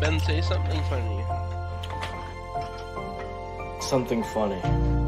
Ben, say something funny. Something funny.